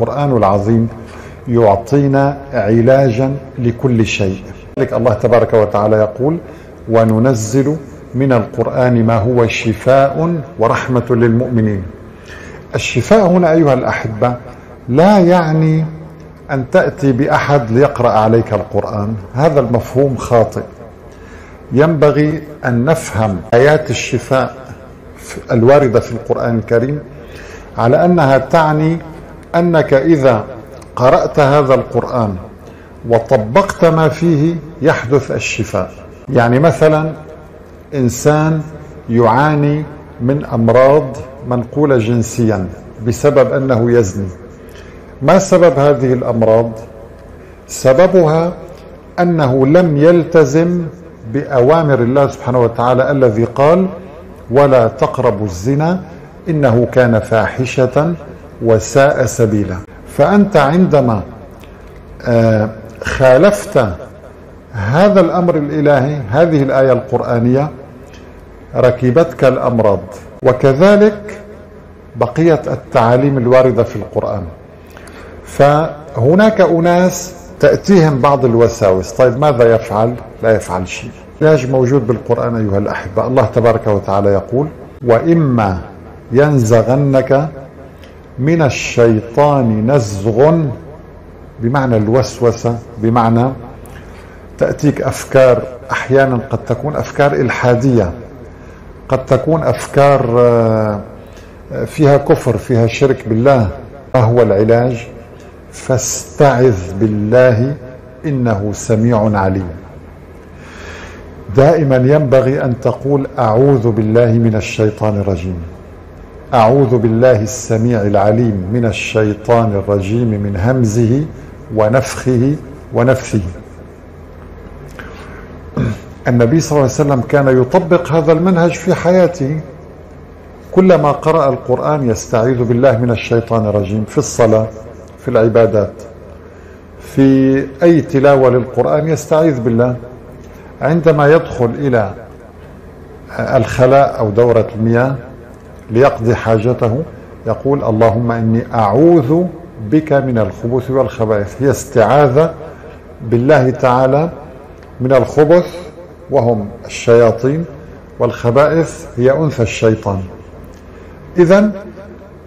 القرآن العظيم يعطينا علاجا لكل شيء. لذلك الله تبارك وتعالى يقول وننزل من القرآن ما هو شفاء ورحمة للمؤمنين. الشفاء هنا أيها الأحبة لا يعني أن تأتي بأحد ليقرأ عليك القرآن. هذا المفهوم خاطئ. ينبغي أن نفهم آيات الشفاء الواردة في القرآن الكريم على أنها تعني أنك إذا قرأت هذا القرآن وطبقت ما فيه يحدث الشفاء يعني مثلا إنسان يعاني من أمراض منقولة جنسيا بسبب أنه يزني ما سبب هذه الأمراض؟ سببها أنه لم يلتزم بأوامر الله سبحانه وتعالى الذي قال ولا تقربوا الزنا إنه كان فاحشة وساء سبيلا. فأنت عندما خالفت هذا الأمر الإلهي هذه الآية القرآنية ركبتك الأمراض. وكذلك بقية التعاليم الواردة في القرآن. فهناك أناس تأتيهم بعض الوساوس. طيب ماذا يفعل؟ لا يفعل شيء. العلاج موجود بالقرآن أيها الأحبة. الله تبارك وتعالى يقول وإما ينزغنك من الشيطان نزغ بمعنى الوسوسة بمعنى تأتيك أفكار أحيانا قد تكون أفكار إلحادية قد تكون أفكار فيها كفر فيها شرك بالله ما هو العلاج؟ فاستعذ بالله إنه سميع عليم. دائما ينبغي أن تقول أعوذ بالله من الشيطان الرجيم. أعوذ بالله السميع العليم من الشيطان الرجيم من همزه ونفخه ونفثه. النبي صلى الله عليه وسلم كان يطبق هذا المنهج في حياته. كلما قرأ القرآن يستعيذ بالله من الشيطان الرجيم في الصلاة في العبادات في أي تلاوة للقرآن يستعيذ بالله. عندما يدخل إلى الخلاء أو دورة المياه ليقضي حاجته يقول اللهم إني أعوذ بك من الخبث والخبائث. هي استعاذة بالله تعالى من الخبث وهم الشياطين والخبائث هي أنثى الشيطان. إذا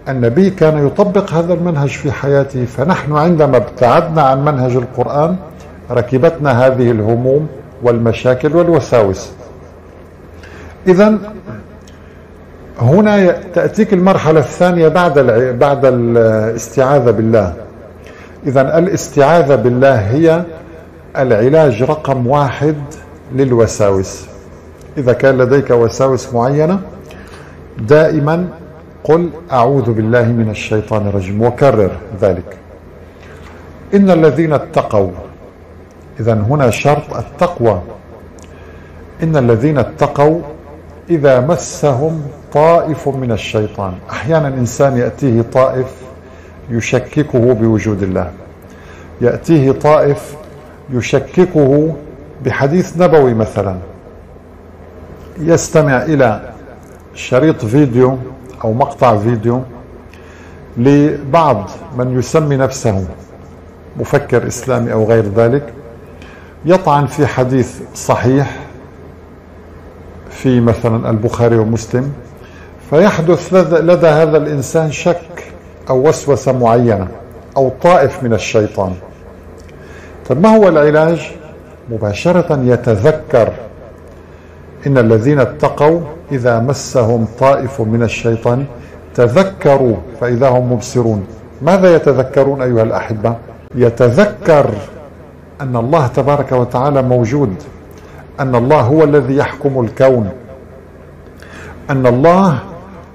النبي كان يطبق هذا المنهج في حياته فنحن عندما ابتعدنا عن منهج القرآن ركبتنا هذه الهموم والمشاكل والوساوس. إذا هنا تأتيك المرحلة الثانية بعد بعد الاستعاذة بالله. إذا الاستعاذة بالله هي العلاج رقم واحد للوساوس. إذا كان لديك وساوس معينة دائما قل أعوذ بالله من الشيطان الرجيم وكرر ذلك. إن الذين اتقوا إذا هنا شرط التقوى. إن الذين اتقوا إذا مسهم طائف من الشيطان. أحيانا إنسان يأتيه طائف يشككه بوجود الله. يأتيه طائف يشككه بحديث نبوي مثلا. يستمع إلى شريط فيديو أو مقطع فيديو لبعض من يسمي نفسه مفكر إسلامي أو غير ذلك يطعن في حديث صحيح في مثلا البخاري ومسلم فيحدث لدى هذا الإنسان شك أو وسوسة معينة أو طائف من الشيطان. طيب ما هو العلاج؟ مباشرة يتذكر إن الذين اتقوا إذا مسهم طائف من الشيطان تذكروا فإذا هم مبصرون. ماذا يتذكرون أيها الأحبة؟ يتذكر أن الله تبارك وتعالى موجود. أن الله هو الذي يحكم الكون. أن الله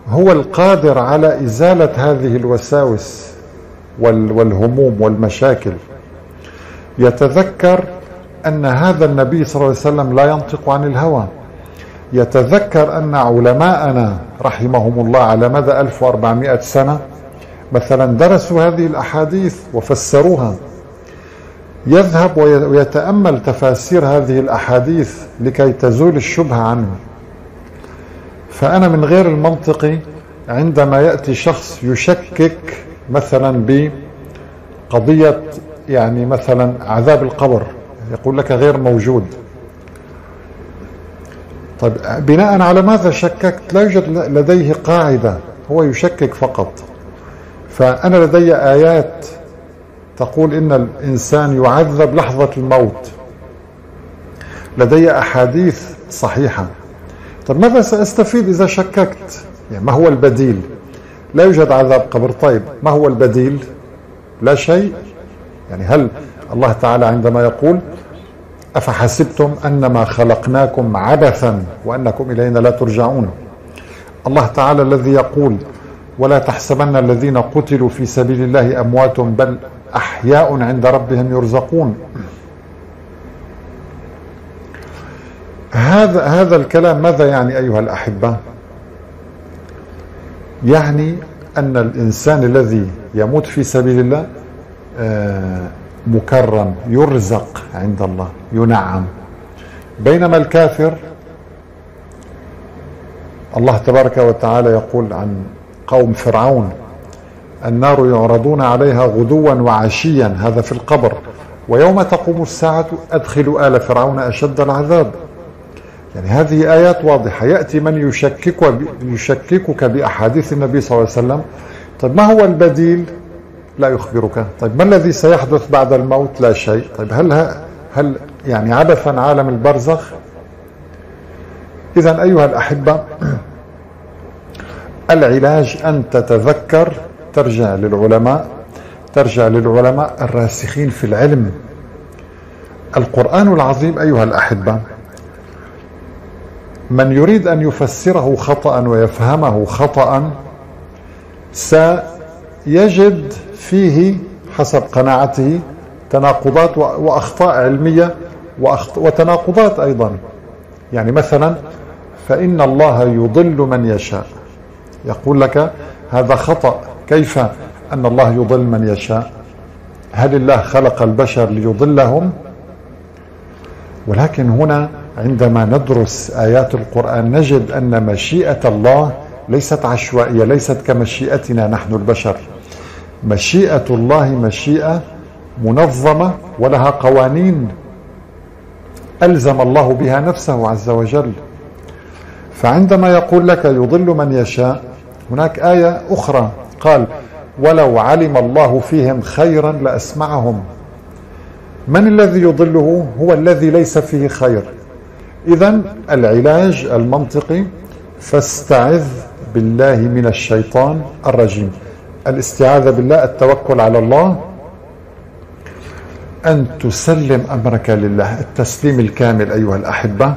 هو القادر على إزالة هذه الوساوس والهموم والمشاكل. يتذكر أن هذا النبي صلى الله عليه وسلم لا ينطق عن الهوى. يتذكر أن علماءنا رحمهم الله على مدى 1400 سنة مثلا درسوا هذه الأحاديث وفسروها. يذهب ويتأمل تفاسير هذه الأحاديث لكي تزول الشبهة عنه. فأنا من غير المنطقي عندما يأتي شخص يشكك مثلا قضية يعني مثلا عذاب القبر يقول لك غير موجود. طيب بناء على ماذا شككت؟ لا يوجد لديه قاعدة هو يشكك فقط. فأنا لدي آيات تقول إن الإنسان يعذب لحظة الموت. لدي أحاديث صحيحة. طيب ماذا سأستفيد إذا شككت؟ يعني ما هو البديل؟ لا يوجد عذاب قبر. طيب ما هو البديل؟ لا شيء. يعني هل الله تعالى عندما يقول أفحسبتم أنما خلقناكم عبثا وأنكم إلينا لا ترجعون؟ الله تعالى الذي يقول ولا تحسبن الذين قتلوا في سبيل الله أموات بل أحياء عند ربهم يرزقون. هذا هذا الكلام ماذا يعني أيها الأحبة؟ يعني أن الإنسان الذي يموت في سبيل الله آه، مكرم يرزق عند الله ينعم. بينما الكافر الله تبارك وتعالى يقول عن قوم فرعون. النار يعرضون عليها غدوا وعشيا هذا في القبر. ويوم تقوم الساعة أدخلوا آل فرعون أشد العذاب. يعني هذه آيات واضحة. يأتي من يشكك يشككك بأحاديث النبي صلى الله عليه وسلم. طيب ما هو البديل؟ لا يخبرك. طيب ما الذي سيحدث بعد الموت؟ لا شيء. طيب هل هل يعني عبثا عالم البرزخ؟ إذا أيها الأحبة العلاج أن تتذكر ترجع للعلماء ترجع للعلماء الراسخين في العلم. القرآن العظيم أيها الأحبة من يريد أن يفسره خطأ ويفهمه خطأ سيجد فيه حسب قناعته تناقضات وأخطاء علمية وتناقضات أيضا. يعني مثلا فإن الله يضل من يشاء. يقول لك هذا خطأ. كيف؟ أن الله يضل من يشاء. هل الله خلق البشر ليضلهم؟ ولكن هنا عندما ندرس آيات القرآن نجد أن مشيئة الله ليست عشوائية ليست كمشيئتنا نحن البشر. مشيئة الله مشيئة منظمة ولها قوانين. ألزم الله بها نفسه عز وجل. فعندما يقول لك يضل من يشاء هناك آية أخرى قال ولو علم الله فيهم خيرا لأسمعهم. من الذي يضله؟ هو الذي ليس فيه خير. إذا العلاج المنطقي فاستعذ بالله من الشيطان الرجيم. الاستعاذة بالله التوكل على الله. أن تسلم أمرك لله التسليم الكامل أيها الأحبة.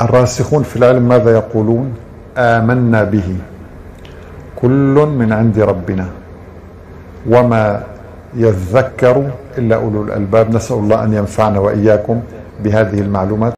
الراسخون في العلم ماذا يقولون؟ آمنا به. كل من عند ربنا. وما يذكر إلا أولو الألباب. نسأل الله أن ينفعنا وإياكم بهذه المعلومات.